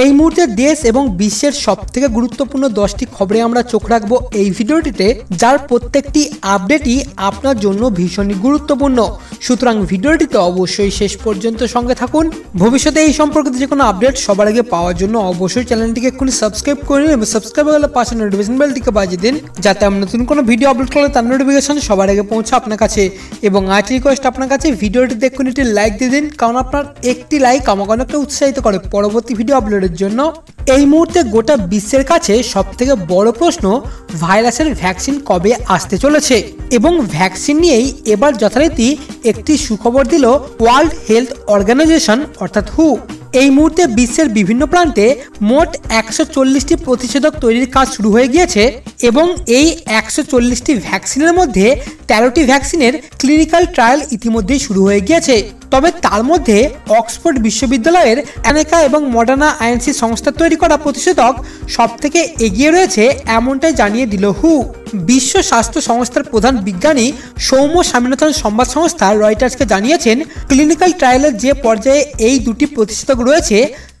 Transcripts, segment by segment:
এই মুহূর্তে দেশ এবং বিশ্বের সব থেকে গুরুত্বপূর্ণ দশটি খবরে আমরা চোখ রাখব এই ভিডিওটিতে, যার প্রত্যেকটি আপডেটই আপনার জন্য ভীষণই গুরুত্বপূর্ণ। সুতরাং ভিডিওটিতে অবশ্যই শেষ পর্যন্ত সঙ্গে থাকুন। ভবিষ্যতে এই সম্পর্কিত যে কোনো আপডেট সবার আগে পাওয়ার জন্য অবশ্যই চ্যানেলটিকে এক্ষুনি সাবস্ক্রাইব করে নিন এবং সাবস্ক্রাইব হলে পাশে নোটিফিকেশন বেলটিকে বাজিয়ে দিন, যাতে আমি নতুন কোনো ভিডিও আপলোড করলে তার নোটিফিকেশন সবার আগে পৌঁছে আপনার কাছে। এবং আজ রিকোয়েস্ট আপনার কাছে ভিডিওটি দেখুন একটি লাইক দিয়ে দিন, কারণ আপনার একটি লাইক আমাকে অনেকটা উৎসাহিত করে। পরবর্তী ভিডিও আপলোডের জন্য এই মুহূর্তে গোটা বিশ্বের কাছে সব থেকে বড় প্রশ্ন ভাইরাসের ভ্যাকসিন কবে আসতে চলেছে এবং ভ্যাকসিন নিয়েই এবার যথারীতি একটি সুখবর দিল ওয়ার্ল্ড হেলথ অর্গানাইজেশন, অর্থাৎ হু। এই মুহূর্তে বিশ্বের বিভিন্ন প্রান্তে মোট একশো চল্লিশটি প্রতিষেধক তৈরির কাজ শুরু হয়ে গিয়েছে এবং এই একশো চল্লিশটি ভ্যাকসিনের মধ্যে তেরোটি ভ্যাকসিনের ক্লিনিক্যাল ট্রায়াল ইতিমধ্যেই শুরু হয়ে গিয়েছে। তবে তার মধ্যে অক্সফোর্ড বিশ্ববিদ্যালয়ের অ্যানেকা এবং মডার্না আইএনসি সংস্থা তৈরি করা প্রতিষেধক সব থেকে এগিয়ে রয়েছে এমনটাই জানিয়ে দিল হু। বিশ্ব স্বাস্থ্য সংস্থার প্রধান বিজ্ঞানী সৌম্য স্বামীনাথন সংবাদ সংস্থা রয়টার্সকে জানিয়েছেন, ক্লিনিক্যাল ট্রায়ালের যে পর্যায়ে এই দুটি প্রতিষেধক রয়েছে,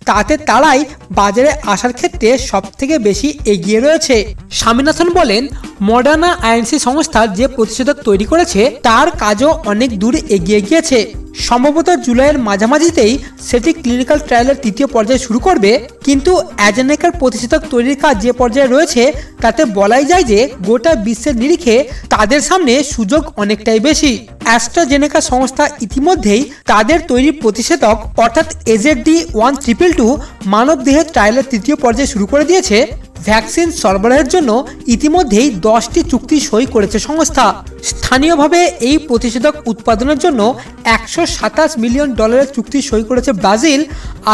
তাতে তারাই বাজারে আসার ক্ষেত্রে সব থেকে বেশি এগিয়ে রয়েছে। স্বামীনাথন বলেন, মডার্না আইএনসি সংস্থা যে প্রতিষেধক তৈরি করেছে, তার কাজও অনেক দূর এগিয়ে গিয়েছে। সম্ভবত জুলাইয়ের মাঝামাঝিতেই সেটি ক্লিনিক্যাল ট্রায়ালের তৃতীয় পর্যায়ে শুরু করবে, কিন্তু অ্যাজেনেকার প্রতিষেধক তৈরির কাজ যে পর্যায়ে রয়েছে, তাতে বলাই যায় যে গোটা বিশ্বের নিরিখে তাদের সামনে সুযোগ অনেকটাই বেশি। অ্যাস্ট্রাজেনেকা সংস্থা ইতিমধ্যেই তাদের তৈরি প্রতিষেধক, অর্থাৎ এজেডি ওয়ান ট্রিপল টু মানব দেহের ট্রায়ালের তৃতীয় পর্যায়ে শুরু করে দিয়েছে। ভ্যাকসিন সরবরাহের জন্য ইতিমধ্যেই দশটি চুক্তি সই করেছে সংস্থা। স্থানীয়ভাবে এই প্রতিষেধক উৎপাদনের জন্য একশো সাতাশ মিলিয়ন ডলারের চুক্তি সই করেছে ব্রাজিল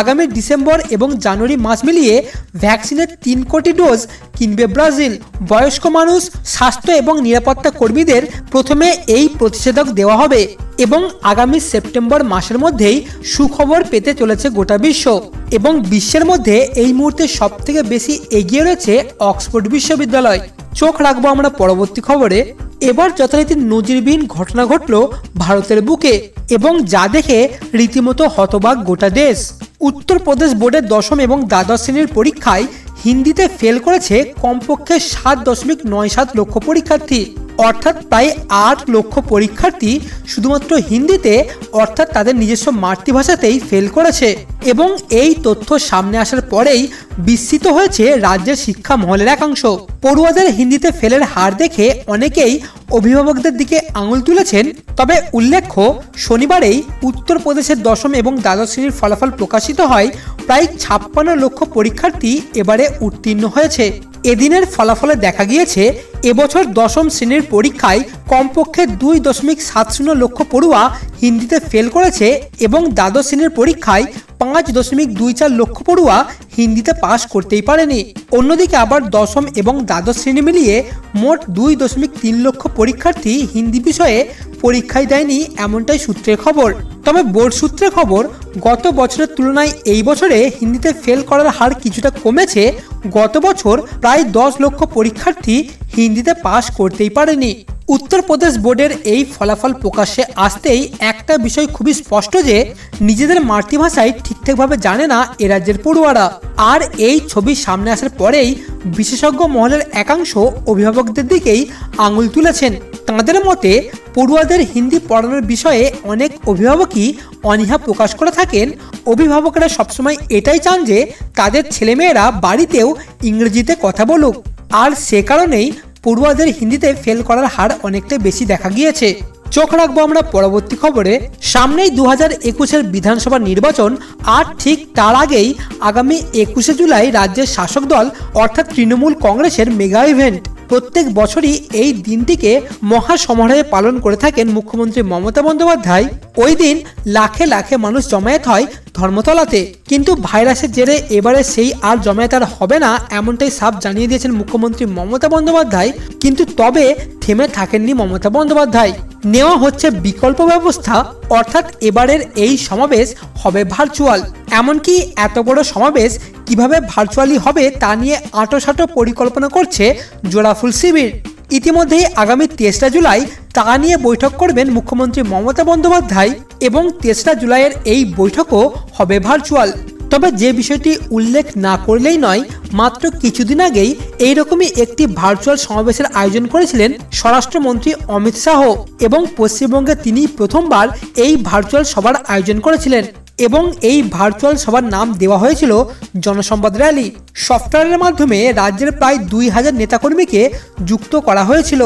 আগামী ডিসেম্বর এবং জানুয়ারি মাস মিলিয়ে ভ্যাকসিনের তিন কোটি ডোজ কিনবে ব্রাজিল। বয়স্ক মানুষ, স্বাস্থ্য এবং নিরাপত্তা কর্মীদের প্রথমে এই প্রতিষেধক দেওয়া হবে এবং আগামী সেপ্টেম্বর মাসের মধ্যেই সুখবর পেতে চলেছে গোটা বিশ্ব এবং বিশ্বের মধ্যে এই মুহূর্তে সব থেকে বেশি এগিয়ে রয়েছে অক্সফোর্ড বিশ্ববিদ্যালয়। চোখ রাখব আমরা পরবর্তী খবরে। এবার যথারীতি নজিরবিহীন ঘটনা ঘটল ভারতের বুকে এবং যা দেখে রীতিমতো হতবাক গোটা দেশ। উত্তরপ্রদেশ বোর্ডের দশম এবং দ্বাদশ শ্রেণির পরীক্ষায় হিন্দিতে ফেল করেছে কমপক্ষে সাত দশমিক নয় সাত লক্ষ পরীক্ষার্থী। অর্থাৎ প্রায় আট লক্ষ পরীক্ষার্থী শুধুমাত্র হিন্দিতে, অর্থাৎ তাদের নিজস্ব মাতৃভাষাতেই ফেল করেছে এবং এই তথ্য সামনে আসার পরেই বিস্মিত হয়েছে রাজ্যের শিক্ষা মহলের একাংশ। পড়ুয়াদের হিন্দিতে ফেলের হার দেখে অনেকেই অভিভাবকদের দিকে আঙুল তুলেছেন, তবে উল্লেখ্য, শনিবারেই উত্তরপ্রদেশের দশম এবং দ্বাদশ শ্রেণির ফলাফল প্রকাশিত হয় প্রায় ছাপ্পান্ন লক্ষ পরীক্ষার্থী এবারে উত্তীর্ণ হয়েছে। এদিনের ফলাফলে দেখা গিয়েছে, এবছর দশম শ্রেণির পরীক্ষায় কমপক্ষে দুই দশমিক সাত শূন্য লক্ষ পড়ুয়া হিন্দিতে ফেল করেছে এবং দ্বাদশ শ্রেণির পরীক্ষায় পাঁচ দশমিক দুই চার লক্ষ পড়ুয়া হিন্দিতে পাশ করতেই পারেনি। অন্যদিকে আবার দশম এবং দ্বাদশ শ্রেণি মিলিয়ে মোট দুই দশমিক তিন লক্ষ পরীক্ষার্থী হিন্দি বিষয়ে পরীক্ষায় দেয়নি এমনটাই সূত্রের খবর। তবে বোর্ড সূত্রে খবর, গত বছরের তুলনায় এই বছরে হিন্দিতে ফেল করার হার কিছুটা কমেছে। গত বছর প্রায় দশ লক্ষ পরীক্ষার্থী হিন্দিতে পাশ করতেই পারেনি। উত্তরপ্রদেশ বোর্ডের এই ফলাফল প্রকাশ্যে আসতেই একটা বিষয় খুবই স্পষ্ট যে, নিজেদের মাতৃভাষায় ঠিকঠাকভাবে জানে না এ রাজ্যের পড়ুয়ারা। আর এই ছবি সামনে আসার পরেই বিশেষজ্ঞ মহলের একাংশ অভিভাবকদের দিকেই আঙুল তুলেছেন। তাঁদের মতে পড়ুয়াদের হিন্দি পড়ানোর বিষয়ে অনেক অভিভাবকই অনীহা প্রকাশ করে থাকেন। অভিভাবকরা সবসময় এটাই চান যে তাদের ছেলেমেয়েরা বাড়িতেও ইংরেজিতে কথা বলুক। আর সে কারণেই পড়ুয়াদের হিন্দিতে ফেল করার হার অনেকটা বেশি দেখা গিয়েছে। চোখ রাখব আমরা পরবর্তী খবরে। সামনেই দু হাজার একুশের বিধানসভা নির্বাচন, আর ঠিক তার আগেই আগামী একুশে জুলাই রাজ্যের শাসক দল, অর্থাৎ তৃণমূল কংগ্রেসের মেগা ইভেন্ট। প্রত্যেক বছরই এই দিনটিকে মহা সমারোহে পালন করে থাকেন মুখ্যমন্ত্রী মমতা বন্দ্যোপাধ্যায়। ওই দিন লাখে লাখে মানুষ জমায়েত হয় ধর্মতলাতে। কিন্তু ভাইরাসের জেরে এবারে সেই আর জমায়েত আর হবে না এমনটাই সাফ জানিয়ে দিয়েছেন মুখ্যমন্ত্রী মমতা বন্দ্যোপাধ্যায়। কিন্তু তবে থেমে থাকেননি মমতা বন্দ্যোপাধ্যায়। নেওয়া হচ্ছে বিকল্প ব্যবস্থা, অর্থাৎ এবারের এই সমাবেশ হবে ভার্চুয়াল এমনকি এত বড় সমাবেশ কীভাবে ভার্চুয়ালি হবে তা নিয়ে আঁটোসাঁটো পরিকল্পনা করছে জোড়াফুল শিবির। ইতিমধ্যেই আগামী তেসরা জুলাই তা নিয়ে বৈঠক করবেন মুখ্যমন্ত্রী মমতা বন্দ্যোপাধ্যায় এবং তেসরা জুলাইয়ের এই বৈঠকও হবে ভার্চুয়াল তবে যে বিষয়টি উল্লেখ না করলেই নয়, মাত্র কিছুদিন আগেই এইরকমই একটি ভার্চুয়াল সমাবেশের আয়োজন করেছিলেন স্বরাষ্ট্রমন্ত্রী অমিত শাহ এবং পশ্চিমবঙ্গে তিনি প্রথমবার এই ভার্চুয়াল সভার আয়োজন করেছিলেন এবং এই ভার্চুয়াল সভার নাম দেওয়া হয়েছিল জনসম্পদ র্যালি। সফটওয়্যারের মাধ্যমে রাজ্যের প্রায় দুই হাজার নেতাকর্মীকে যুক্ত করা হয়েছিল।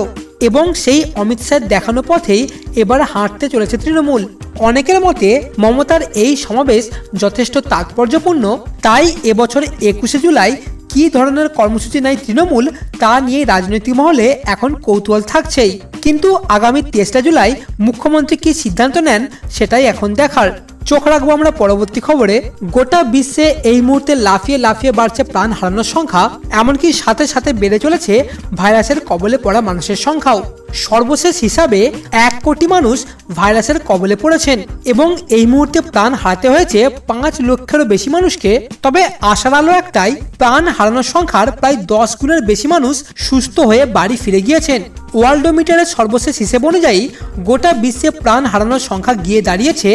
এবং সেই অমিত শাহের দেখানো পথেই এবার হাঁটতে চলেছে তৃণমূল। অনেকের মতে মমতার এই সমাবেশ যথেষ্ট তাৎপর্যপূর্ণ। তাই এবছর একুশে জুলাই কী ধরনের কর্মসূচি নেয় তৃণমূল তা নিয়ে রাজনৈতিক মহলে এখন কৌতূহল থাকছেই। কিন্তু আগামী তেসরা জুলাই মুখ্যমন্ত্রী কি সিদ্ধান্ত নেন সেটাই এখন দেখার। চোখ রাখব আমরা পরবর্তী খবরে। গোটা বিশ্বে এই মুহূর্তে লাফিয়ে লাফিয়ে বাড়ছে প্রাণ হারানোর সংখ্যা, এমনকি সাথে সাথে বেড়ে চলেছে ভাইরাসের কবলে পড়া মানুষের সংখ্যাও। সর্বশেষ হিসাবে এক কোটি মানুষ ভাইরাসের কবলে পড়েছেন এবং এই মুহূর্তে প্রাণ হারাতে হয়েছে পাঁচ লক্ষেরও বেশি মানুষকে। তবে আশার আলো একটাই, প্রাণ হারানোর সংখ্যার প্রায় দশ গুণের বেশি মানুষ সুস্থ হয়ে বাড়ি ফিরে গিয়েছেন। ওয়ার্ল্ডোমিটারের সর্বশেষ হিসেব অনুযায়ী গোটা বিশ্বে প্রাণ হারানোর সংখ্যা গিয়ে দাঁড়িয়েছে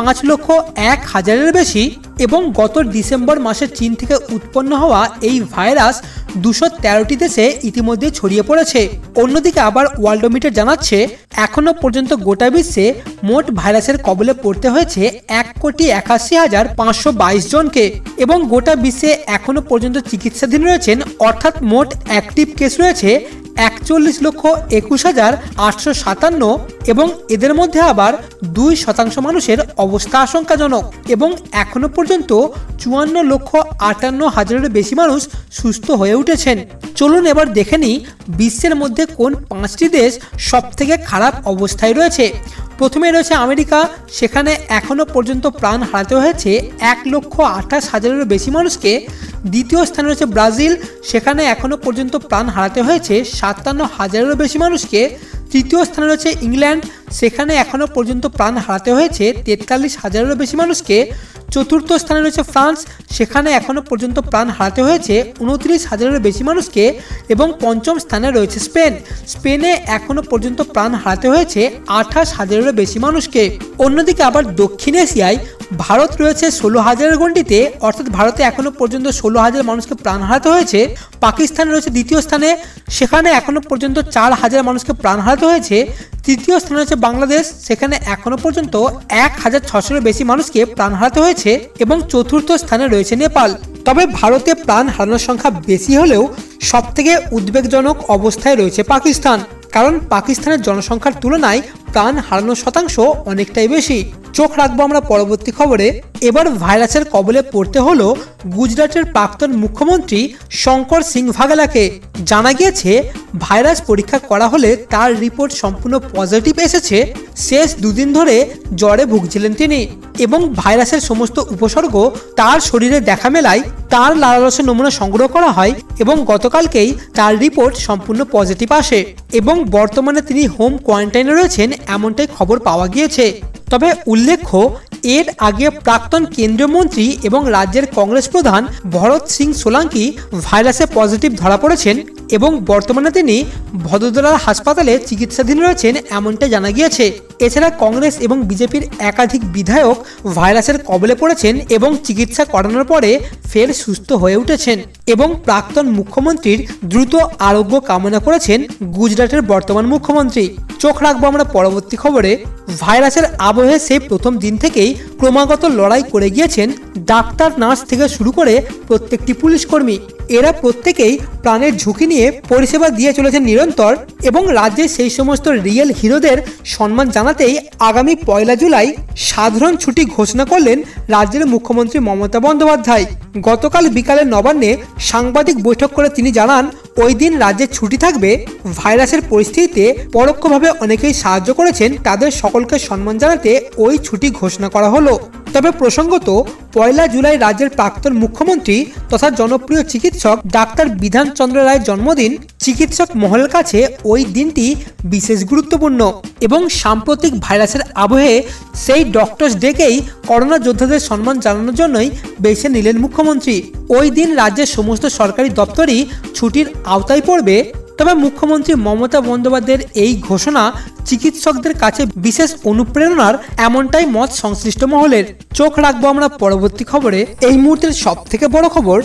পাঁচ লক্ষ এক হাজারের বেশি এবং গত ডিসেম্বর মাসে চীন থেকে উৎপন্ন হওয়া এই ভাইরাস দুশো তেরোটি দেশে ইতিমধ্যে ছড়িয়ে পড়েছে। অন্যদিকে আবার ওয়ার্ল্ডোমিটার জানাচ্ছে, এখনও পর্যন্ত গোটা বিশ্বে মোট ভাইরাসের কবলে পড়তে হয়েছে এক কোটি একাশি হাজার পাঁচশো বাইশ জনকে এবং গোটা বিশ্বে এখনও পর্যন্ত চিকিৎসাধীন রয়েছেন, অর্থাৎ মোট অ্যাক্টিভ কেস রয়েছে একচল্লিশ লক্ষ একুশ হাজার আটশো সাতান্ন এবং এদের মধ্যে আবার দুই শতাংশ মানুষের অবস্থা আশঙ্কাজনক এবং এখনও পর্যন্ত চুয়ান্ন লক্ষ আটান্ন হাজারের বেশি মানুষ সুস্থ হয়ে উঠেছেন। চলুন এবার দেখে নিই বিশ্বের মধ্যে কোন পাঁচটি দেশ সব থেকে খারাপ অবস্থায় রয়েছে। প্রথমে রয়েছে আমেরিকা, সেখানে এখনও পর্যন্ত প্রাণ হারাতে হয়েছে এক লক্ষ আঠাশ হাজারেরও বেশি মানুষকে। দ্বিতীয় স্থানে রয়েছে ব্রাজিল, সেখানে এখনও পর্যন্ত প্রাণ হারাতে হয়েছে সাতান্ন হাজারেরও বেশি মানুষকে। তৃতীয় স্থানে রয়েছে ইংল্যান্ড। সেখানে এখনও পর্যন্ত প্রাণ হারাতে হয়েছে তেতাল্লিশ হাজারেরও বেশি মানুষকে। চতুর্থ স্থানে রয়েছে ফ্রান্স। সেখানে এখনও পর্যন্ত প্রাণ হারাতে হয়েছে উনত্রিশ হাজারেরও বেশি মানুষকে এবং পঞ্চম স্থানে রয়েছে স্পেন। স্পেনে এখনও পর্যন্ত প্রাণ হারাতে হয়েছে আঠাশ হাজারেরও বেশি মানুষকে। অন্যদিকে আবার দক্ষিণ এশিয়ায় ভারত রয়েছে ষোলো হাজারের গণ্ডিতে, অর্থাৎ ভারতে এখনও পর্যন্ত ষোলো হাজার মানুষকে প্রাণ হারাতে হয়েছে। পাকিস্তান রয়েছে দ্বিতীয় স্থানে, সেখানে এখনও পর্যন্ত চার হাজার মানুষকে প্রাণ হারাতে হয়েছে। তৃতীয় স্থানে রয়েছে বাংলাদেশ, সেখানে এখনও পর্যন্ত এক হাজার ছশোর বেশি মানুষকে প্রাণ হারাতে হয়েছে এবং চতুর্থ স্থানে রয়েছে নেপাল। তবে ভারতে প্রাণ হারানোর সংখ্যা বেশি হলেও সবথেকে উদ্বেগজনক অবস্থায় রয়েছে পাকিস্তান, কারণ পাকিস্তানের জনসংখ্যার তুলনায় প্রাণ হারানোর শতাংশ অনেকটাই বেশি। চোখ রাখব আমরা পরবর্তী খবরে। এবার ভাইরাসের কবলে পড়তে হলো গুজরাটের প্রাক্তন মুখ্যমন্ত্রী শঙ্কর সিং ভাগেলাকে। জানা গিয়েছে, ভাইরাস পরীক্ষা করা হলে তার রিপোর্ট সম্পূর্ণ পজিটিভ এসেছে। শেষ দুদিন ধরে জ্বরে ভুগছিলেন তিনি এবং ভাইরাসের সমস্ত উপসর্গ তার শরীরে দেখা মেলায় তার লালারসের নমুনা সংগ্রহ করা হয় এবং গতকালকেই তার রিপোর্ট সম্পূর্ণ পজিটিভ আসে এবং বর্তমানে তিনি হোম কোয়ারেন্টাইনে রয়েছেন এমনটাই খবর পাওয়া গিয়েছে। তবে উল্লেখ্য, এর আগে প্রাক্তন কেন্দ্রীয় মন্ত্রী এবং রাজ্যের কংগ্রেস প্রধান ভরত সিং সোলাঙ্কি ভাইরাসে পজিটিভ ধরা পড়েছেন এবং বর্তমানে তিনি ভদোদরার হাসপাতালে চিকিৎসাধীন রয়েছেন এমনটা জানা গিয়েছে। এছাড়া কংগ্রেস এবং বিজেপির একাধিক বিধায়ক ভাইরাসের কবলে পড়েছেন এবং চিকিৎসা করানোর পরে ফের সুস্থ হয়ে উঠেছেন এবং প্রাক্তন মুখ্যমন্ত্রীর দ্রুত আরোগ্য কামনা করেছেন গুজরাটের বর্তমান মুখ্যমন্ত্রী। চোখ রাখব আমরা পরবর্তী খবরে। ভাইরাসের আবহে সেই প্রথম দিন থেকেই ক্রমাগত লড়াই করে গিয়েছেন ডাক্তার, নার্স থেকে শুরু করে প্রত্যেকটি পুলিশ কর্মী। এরা প্রত্যেকেই প্রাণের ঝুঁকি নিয়ে পরিষেবা দিয়ে চলেছেন নিরন্তর এবং রাজ্যে সেই সমস্ত রিয়েল হিরোদের সম্মান জানাতেই আগামী পয়লা জুলাই সাধারণ ছুটি ঘোষণা করলেন রাজ্যের মুখ্যমন্ত্রী মমতা বন্দ্যোপাধ্যায়। গতকাল বিকালে নবান্নে সাংবাদিক বৈঠক করে তিনি জানান ওই দিন রাজ্যে ছুটি থাকবে, ভাইরাসের পরিস্থিতিতে পরোক্ষভাবে অনেকেই সাহায্য করেছেন তাদের সকলকে সম্মান জানাতে ওই ছুটি ঘোষণা করা হলো। তবে প্রসঙ্গত, পয়লা জুলাই রাজ্যের প্রাক্তন মুখ্যমন্ত্রী তথা জনপ্রিয় চিকিৎসক ডাক্তার বিধানচন্দ্র রায়ের জন্মদিন চিকিৎসক মহলের কাছে ওই দিনটি বিশেষ গুরুত্বপূর্ণ এবং সাম্প্রতিক ভাইরাসের আবহে সেই ডক্টরস ডেকেই করোনা যোদ্ধাদের সম্মান জানানোর জন্যই বেছে নিলেন মুখ্যমন্ত্রী। ওই দিন রাজ্যের সমস্ত সরকারি দপ্তরই ছুটির আওতায় পড়বে তবে মুখ্যমন্ত্রী মমতা বন্দ্যোপাধ্যায়ের এই ঘোষণা চিকিৎসকদের কাছে বিশেষ অনুপ্রেরণার এমনটাই মত সংশ্লিষ্ট মহলের। চোখ রাখব আমরা পরবর্তী খবরে। এই মুহূর্তের সব থেকে বড় খবর,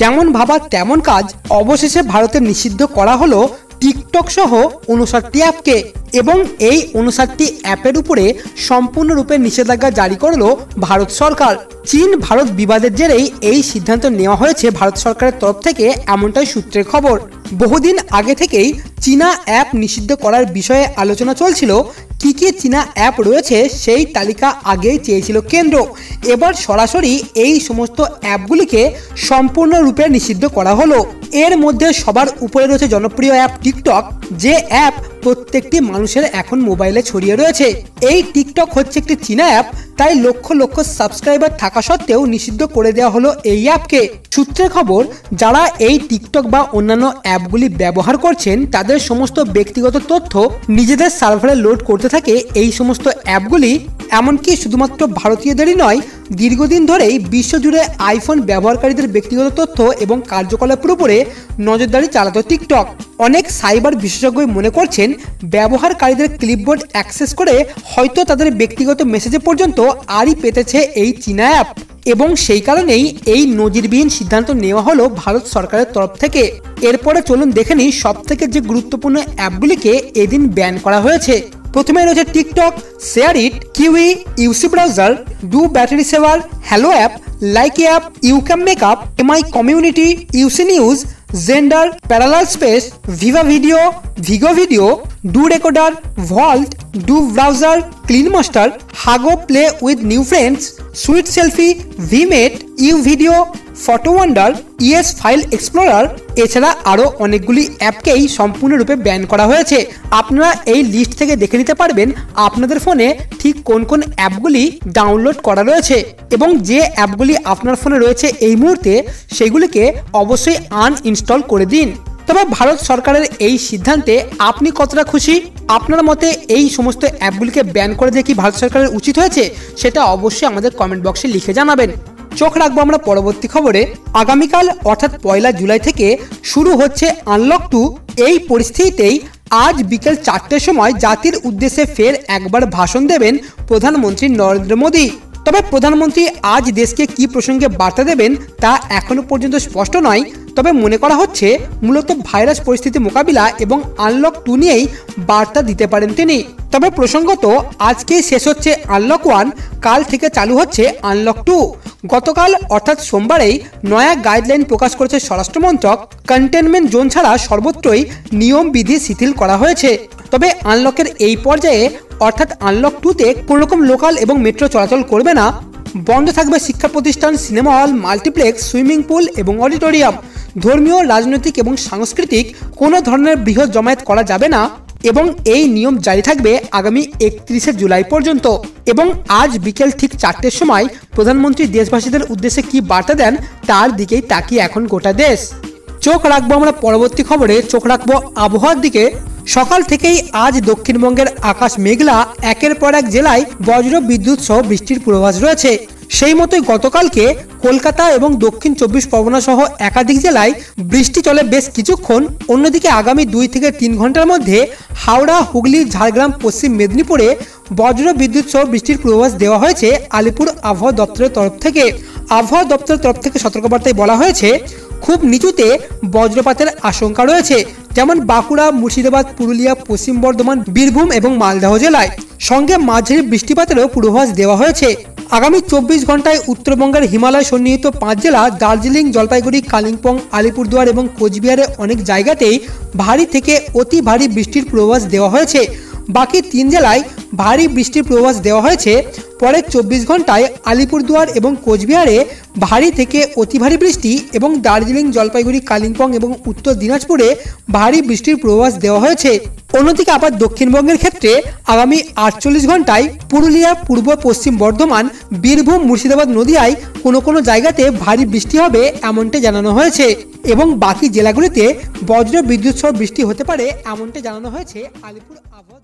যেমন ভাবা তেমন কাজ অবশেষে ভারতে নিষিদ্ধ করা হলো টিকটক সহ উনষাটটি অ্যাপকে এবং এই উনষাটটি অ্যাপের উপরে সম্পূর্ণরূপে নিষেধাজ্ঞা জারি করল ভারত সরকার। চীন ভারত বিবাদের জেরেই এই সিদ্ধান্ত নেওয়া হয়েছে ভারত সরকারের তরফ থেকে এমনটাই সূত্রের খবর। বহুদিন আগে থেকেই চীনা অ্যাপ নিষিদ্ধ করার বিষয়ে আলোচনা চলছিল কি কি চীনা অ্যাপ রয়েছে সেই তালিকা আগেই চেয়েছিল কেন্দ্র। এবার সরাসরি এই সমস্ত অ্যাপগুলিকে সম্পূর্ণরূপে নিষিদ্ধ করা হলো। এর মধ্যে সবার উপরে রয়েছে জনপ্রিয় অ্যাপ টিকটক যে অ্যাপ প্রত্যেকটি মানুষের এখন মোবাইলে ছড়িয়ে রয়েছে। এই টিকটক হচ্ছে একটি চীনা অ্যাপ তাই লক্ষ লক্ষ সাবস্ক্রাইবার থাকা সত্ত্বেও নিষিদ্ধ করে দেওয়া হলো এই অ্যাপকে সূত্রে খবর, যারা এই টিকটক বা অন্যান্য অ্যাপগুলি ব্যবহার করছেন, তাদের সমস্ত ব্যক্তিগত তথ্য নিজেদের সার্ভারে লোড করতে থাকে। এই সমস্ত অ্যাপগুলি এমনকি শুধুমাত্র ভারতীয়দেরই নয়, দীর্ঘদিন ধরেই বিশ্বজুড়ে আইফোন ব্যবহারকারীদের ব্যক্তিগত তথ্য এবং কার্যকলাপের উপরে নজরদারি চালাতো টিকটক অনেক সাইবার বিশেষজ্ঞই মনে করছেন, ব্যবহারকারীদের ক্লিপবোর্ড অ্যাক্সেস করে হয়তো তাদের ব্যক্তিগত মেসেজে পর্যন্ত আরই পেতেছে এই চীনা অ্যাপ। এবং সেই কারণেই এই নজিরবিহীন সিদ্ধান্ত নেওয়া হলো ভারত সরকারের তরফ থেকে। এরপরে চলুন দেখে নিই সব থেকে যে গুরুত্বপূর্ণ অ্যাপগুলিকে এদিন ব্যান করা হয়েছে। প্রথমে রয়েছে TikTok, SHAREit, Kwai, UC Browser, DU Battery Saver, Helo app, Like app YouCam makeup, Mi Community, UC News, Xender, Parallel Space, Viva Video, Vigo Video, DU Recorder, Vault, DU Browser, Clean Master, Hago play with new friends, Sweet Selfie VMate U Video Photo Wonder ES File Explorer এছাড়া আরও অনেকগুলি অ্যাপকেই সম্পূর্ণরূপে ban করা হয়েছে। আপনারা এই list থেকে দেখে নিতে পারবেন আপনাদের ফোনে ঠিক কোন কোন অ্যাপগুলি ডাউনলোড করা রয়েছে এবং যে অ্যাপগুলি আপনার ফোনে রয়েছে এই মুহূর্তে সেগুলিকে অবশ্যই আনইনস্টল করে দিন। তবে ভারত সরকারের এই সিদ্ধান্তে আপনি কতটা খুশি? আপনার মতে এই সমস্ত অ্যাপগুলিকে ব্যান করে দিয়ে কি ভারত সরকারের উচিত হয়েছে? সেটা অবশ্যই আমাদের কমেন্ট বক্সে লিখে জানাবেন। চোখ রাখব আমরা পরবর্তী খবরে। আগামীকাল, অর্থাৎ পয়লা জুলাই থেকে শুরু হচ্ছে আনলক টু এই পরিস্থিতিতেই আজ বিকেল চারটের সময় জাতির উদ্দেশ্যে ফের একবার ভাষণ দেবেন প্রধানমন্ত্রী নরেন্দ্র মোদী। তবে প্রধানমন্ত্রী আজ দেশকে কি প্রসঙ্গে বার্তা দেবেন তা এখনও পর্যন্ত স্পষ্ট নয়। তবে মনে করা হচ্ছে মূলত ভাইরাস পরিস্থিতি মোকাবিলা এবং আনলক টু নিয়েই বার্তা দিতে পারেন তিনি। তবে প্রসঙ্গত, আজকেই শেষ হচ্ছে আনলক ওয়ান, কাল থেকে চালু হচ্ছে আনলক টু। গতকাল, অর্থাৎ সোমবারেই, নয়া গাইডলাইন প্রকাশ করেছে স্বরাষ্ট্রমন্ত্রক, কন্টেনমেন্ট জোন ছাড়া সর্বত্রই নিয়ম বিধি শিথিল করা হয়েছে। তবে আনলকের এই পর্যায়ে, অর্থাৎ আনলক টুতে কোনোরকম লোকাল এবং মেট্রো চলাচল করবে না। বন্ধ থাকবে শিক্ষা প্রতিষ্ঠান, cinema hall, multiplex, swimming pool এবং অডিটোরিয়াম। ধর্মীয়, রাজনৈতিক এবং সাংস্কৃতিক কোনো ধরনের বৃহৎ জমায়েত করা যাবে না এবং এই নিয়ম জারি থাকবে আগামী একত্রিশে জুলাই পর্যন্ত। এবং আজ বিকেল ঠিক চারটের সময় প্রধানমন্ত্রী দেশবাসীদের উদ্দেশ্যে কি বার্তা দেন তার দিকেই তাকিয়ে এখন গোটা দেশ। চোখ রাখব আমরা পরবর্তী খবরে, চোখ রাখব আবহাওয়ার দিকে। সকাল থেকেই আজ দক্ষিণবঙ্গের আকাশ মেঘলা, একের পর এক জেলায় বজ্র, বিদ্যুৎ সহ বৃষ্টির পূর্বাভাস রয়েছে। সেই মতোই গতকালকে কলকাতা এবং দক্ষিণ চব্বিশ পরগনা সহ একাধিক জেলায় বৃষ্টি চলে বেশ কিছুক্ষণ। অন্যদিকে আগামী দুই থেকে তিন ঘণ্টার মধ্যে হাওড়া, হুগলি, ঝাড়গ্রাম, পশ্চিম মেদিনীপুরে বজ্র বিদ্যুৎ সহ বৃষ্টির পূর্বাভাস দেওয়া হয়েছে আলিপুর আবহাওয়া দপ্তরের তরফ থেকে। আবহাওয়া দপ্তরের তরফ থেকে সতর্কবার্তায় বলা হয়েছে, খুব নিচুতে বজ্রপাতের আশঙ্কা রয়েছে, যেমন বাঁকুড়া, মুর্শিদাবাদ, পুরুলিয়া, পশ্চিম বর্ধমান, বীরভূম এবং মালদহ জেলায়। সঙ্গে মাঝারি বৃষ্টিপাতেরও পূর্বাভাস দেওয়া হয়েছে। আগামী চব্বিশ ঘন্টায় উত্তরবঙ্গের হিমালয় সন্নিহিত পাঁচ জেলা, দার্জিলিং, জলপাইগুড়ি, কালিম্পং, আলিপুরদুয়ার এবং কোচবিহারে অনেক জায়গাতেই ভারী থেকে অতি ভারী বৃষ্টির পূর্বাভাস দেওয়া হয়েছে। বাকি তিন জেলায় ভারী বৃষ্টির পূর্বাভাস দেওয়া হয়েছে। পরের চব্বিশ ঘন্টায় আলিপুরদুয়ার এবং কোচবিহারে ভারী থেকে অতি ভারী বৃষ্টি এবং দার্জিলিং, জলপাইগুড়ি, কালিম্পং এবং উত্তর দিনাজপুরে ভারী বৃষ্টির পূর্বাভাস দেওয়া হয়েছে। অন্যদিকে আবার দক্ষিণবঙ্গের ক্ষেত্রে আগামী আটচল্লিশ ঘন্টায় পুরুলিয়া, পূর্ব, পশ্চিম বর্ধমান, বীরভূম, মুর্শিদাবাদ নদিয়ায় কোনো কোনো জায়গাতে ভারী বৃষ্টি হবে এমনটি জানানো হয়েছে এবং বাকি জেলাগুলিতে বজ্র বিদ্যুৎ সহ বৃষ্টি হতে পারে এমনটি জানানো হয়েছে আলিপুর আবহাওয়া